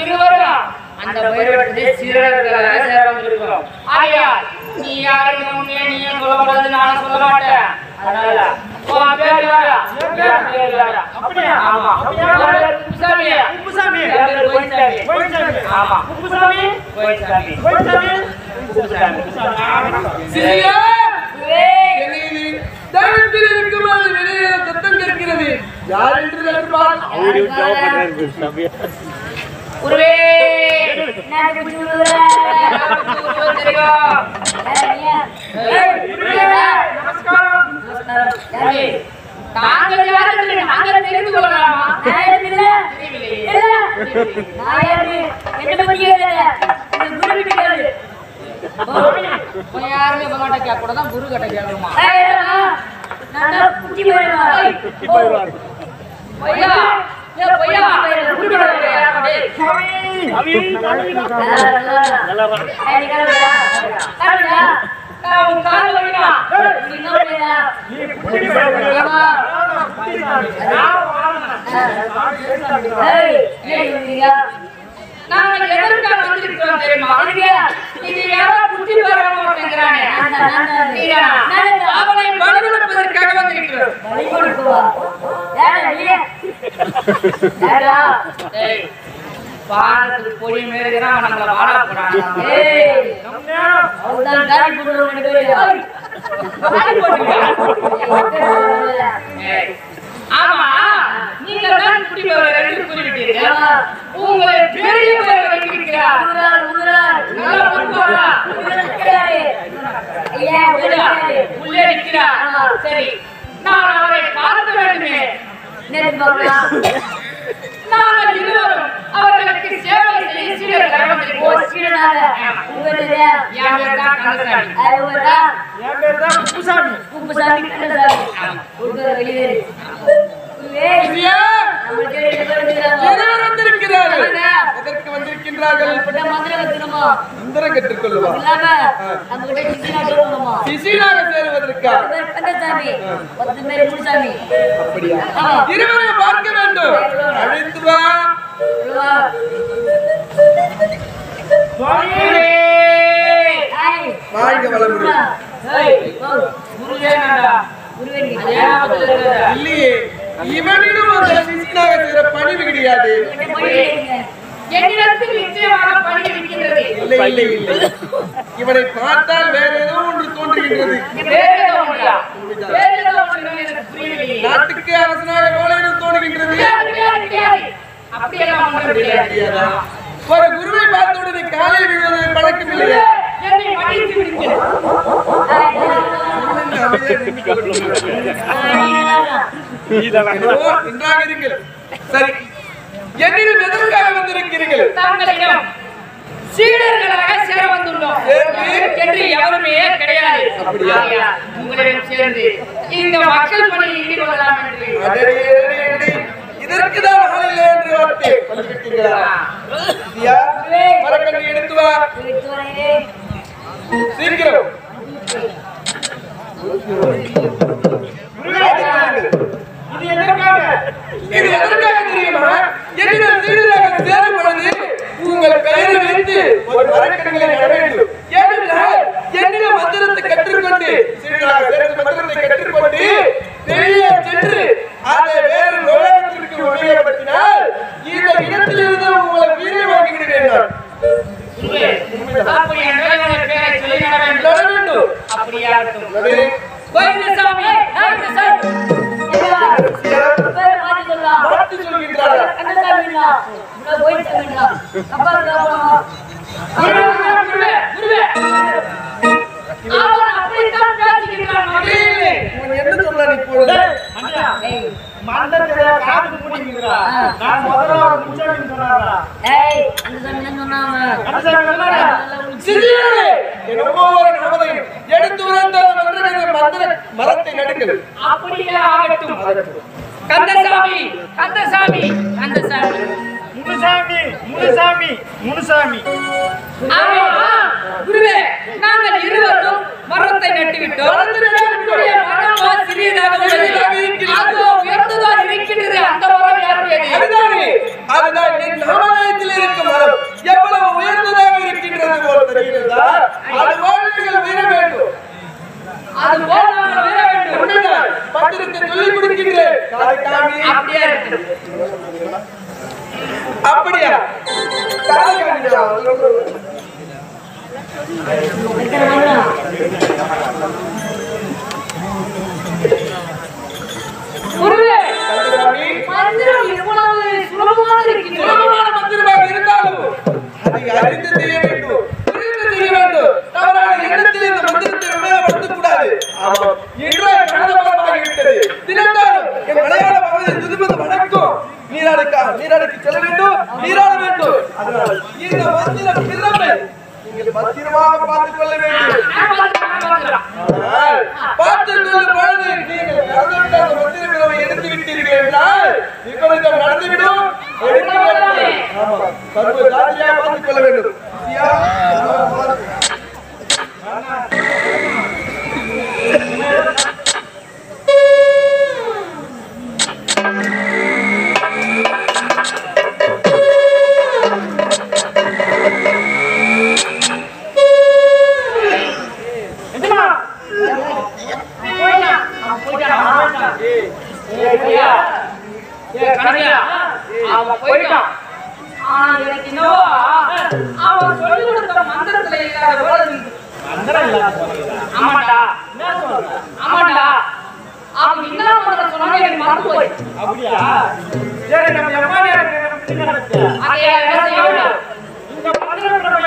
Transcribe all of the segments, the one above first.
இருவரும் அந்த பைரவத்தை சீரர்களாக சேர வந்திருக்கிறோம் ஆயா நீ யாருக்கு உண்மையை நீயும் சொல்ல கூடாது நானும் சொல்ல மாட்டேன் அதனால உன் பேர் வேற, பேர் வேற. அப்படியா? ஆமா குப்புசாமி. குப்புசாமி. கோயில்சாமி. கோயில்சாமி. ஆமா குப்புசாமி. கோயில்சாமி. கோயில்சாமி. குப்புசாமி. சிறியா என்னை தயவத்தில் இருக்குமாறு வெளியே கேட்கிறது யார் என்று நமஸ்காரம். தாங்கள் என்று நாங்கள் தெரிந்து கொள்ளலாமா? என்னை யாருமே கேட்க கூட தான் குரு கிட்ட கேட்கணுமா நான் யாரா? நான் தான் குட்டி போயிடுவேன். பொய்யா ஏ பொய்யா குரு கிட்ட கேட்கறியா? டேய். ஏய், நீ கிளம்புடா. கிளம்புடா. நான் உன் கால் வைடா. நீ என்ன பண்ணுடா? நீ குட்டி போயிடு. ஏம்மா? ஏய், ஏய், இவங்க. நாங்கள் எதற்காக வந்திருக்கிறோம் தெரியுமா? இது யாரோ புத்தி பெற மாட்டேங்கிறானே நீயா? அவனை பலிகொடுப்பதற்காக வந்திருக்கிறோம். பாரத்துக்கு பொடி மேலுகிறான் நம்மளை வாழ ஏய், ஆமா. நீங்கள் தான் குடிப்பவர் என்று குறிப்பிட்டீர்கள் ஆமா. உங்களை. நல்லா பொறுப்பாரா? உள்ளே இருக்கிறார். சரி நான் அவரை பார்க்க வேண்டுமே. நாங்கள் இருவரும் அவர்களுக்கு சேவை செய்ய சீடர்களாக ஓ, வந்திருக்கிறோம். சீடனாக. உங்களுடைய என் பேர் தான் கந்தசாமி. அது ஊரா? என் பேர் தான் குப்புசாமி. குப்புசாமி, கந்தசாமி. ஊருக்கு வெளியேறு. எதற்கு வந்திருக்கின்றார்கள்? சிசினா சொல்லணுமா? சிசிலாக சேருவதற்கா. அப்படியா. இருவரையும் பார்க்க வேண்டும். அழைத்து வா. வாழ்க வளமுடன்? இல்லையே. இவனிடம் அந்த சிசிலாக சேர பணிவு கிடையாது இல்லை இல்லை இல்லை. இவனை பார்த்தால் வேற ஏதோ ஒன்று தோன்றுகின்றது. நாட்டுக்கு அரசனாக போல தோன்றுகின்றது? ஒரு குருவை பார்த்த உடனே காலையில் விழுவதை பழக்கம் இல்லையா என்னை நன்றாக இருங்கள் சரி. என்னிடம் எதற்காக வந்திருக்கிறீர்கள்? தாங்களிடம் சீடர்களாக சேர வந்துள்ளோம். சேர்ந்து? என்று எவருமே கிடையாது. அப்படியா? ஆகையால் உங்களிடம் சேர்ந்து இந்த மக்கள் பணியில் ஈடுபடலாம் என்று. அடடே, அடடே, அடடே. இதற்குதான் ஆள் இல்லை என்று வார்த்தை வந்துவிட்டீர்களா? சியா, மரக்கன்று எடுத்து வா. சீக்கிரம். இது எதற்காக? இது எதற்காக தெரியுமா? என்னிடம் சீடராக சேரும் பொழுது உங்கள் பெயரை வைத்து ஒரு மரக்கன்றுகளை நட வேண்டும். ஏனென்றால் என்னிடம் மந்திரத்தை கற்றுக்கொண்டு சீடராக சேர்ந்து மந்திரத்தை கற்றுக்கொண்டு வெளியே சென்று அதை வேறு நோயத்திற்கு உபயோகப்படுத்தினால் இந்த இடத்திலிருந்து உங்களை வீரியமாக்கி விடுவேன். நான். குருவே, குருவே, குருவே. அவன் அப்படித்தான் பேசுகிறான் சொன்னாரா? என்னமோ ஒரு எடுத்து மரத்தை நடுங்கள் அப்படியே ஆகட்டும் கந்தசாமி கந்தசாமி கந்தசாமி. முனுசாமி முனுசாமி முனுசாமி. ஆமா குருவே நாங்கள் இருவரும் மரத்தை நட்டுவிட்டோம். நம்முடைய மரம் சிறியதாக உள்ளது. அதுவும் அந்த மரம் யாருடையது? அதுதானே. ஆமாம். இன்றே கடந்த காலமாகிவிட்டது தினந்தாலும் என் திருப்பது வணக்கம் நீராடுக்கா நீராடுக்கு செல்ல வேண்டும் நீராட வேண்டும். அதனால் இந்த மந்திர பிறமை நீங்கள் பத்திரமாக பார்த்துக் கொள்ள வேண்டும். நான் பார்க்கிறேன், நான் பார்க்கிறேன். ஆனால் பார்த்துக் கொள்ளும் பொழுது நீங்கள் கருதுகின்ற அந்த எடுத்து விட்டீர்கள் என்றால் விபரீதம் நடந்துவிடும். எடுத்து வேண்டும். ஆமா சர்வ பார்த்துக் கொள்ள வேண்டும். அவன் என்ன மந்திரம் சொன்னானோ எனக்கு மறந்து போயிடுச்சு. சரி நம்ம செய்ய வேண்டாம். இந்த மந்திரம் நம்ம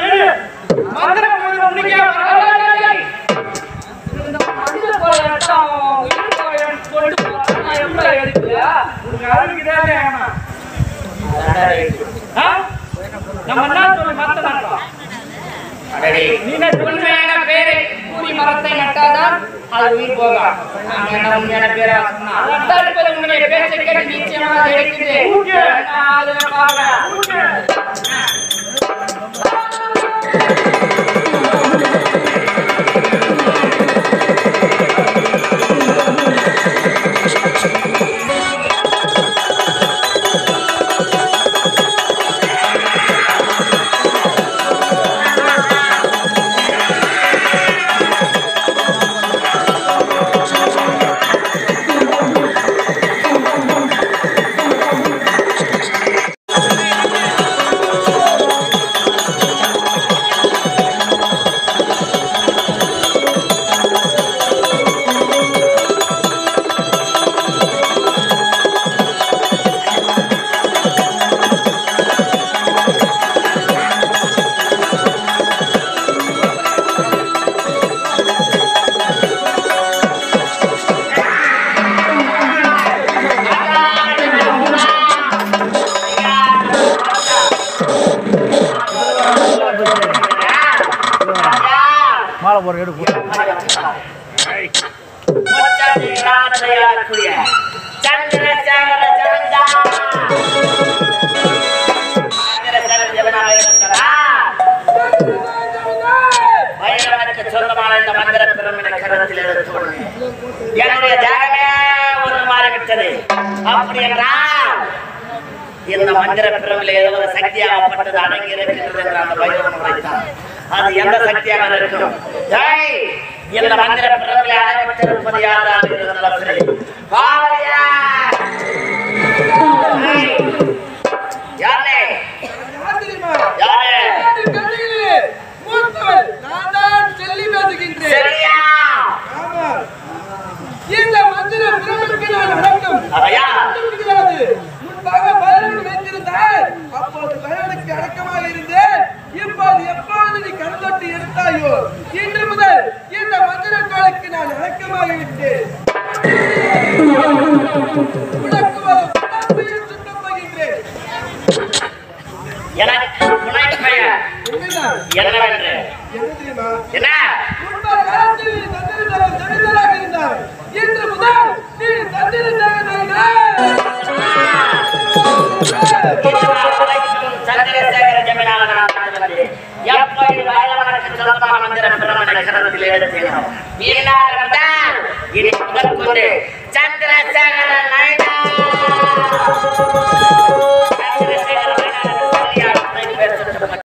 மந்திரம் கொஞ்சம் முடிக்க இந்த மந்திர கோலை எடுத்து அவன் உயிர் கோலை கொண்டு. நான் எப்படி எடுக்கல உனக்கு அறிவிக்குதே ஏமா நம்ம என்ன சொல்லி பேரை கூறி மரத்தை நட்டாதான் அது உயிர் உண்மையான பேரா சொன்னா பேச்சை கேட்டு நிச்சயமாக ராமதயாளக்குரிய சந்திரசேகர ஜனந்தா பைரவனுக்கு சொந்தமான இந்த மந்திர பிரமிட கரத்தில் எடுத்து என்னுடைய தேகமே ஒரு மாறிவிட்டது அப்படி என்றால் இந்த மந்திர ஏதோ ஒரு சக்தியாகப்பட்டது அடங்கி இருக்கின்றது என்று அந்த பைரவன் உரைத்தான் அது எந்த சக்தியாக இருக்கும் இந்த மந்திர பிரமில அடைபட்டிருப்பது யாராக உனக்கு ஒரு உயிர் சுத்தம் போகின்றேன் என்ன? முதல் Andra Sagala Laila.